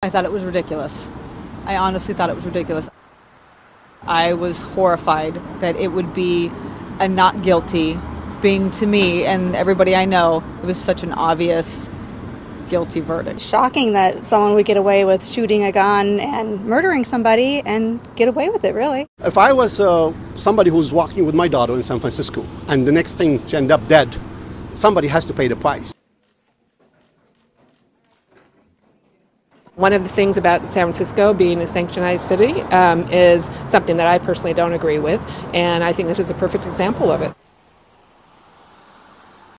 I thought it was ridiculous. I honestly thought it was ridiculous. I was horrified that it would be a not guilty, being to me and everybody I know, it was such an obvious guilty verdict. Shocking that someone would get away with shooting a gun and murdering somebody and get away with it, really. If I was uh, somebody who's walking with my daughter in San Francisco and the next thing she end up dead, somebody has to pay the price. One of the things about San Francisco being a sanctionized city um, is something that I personally don't agree with, and I think this is a perfect example of it.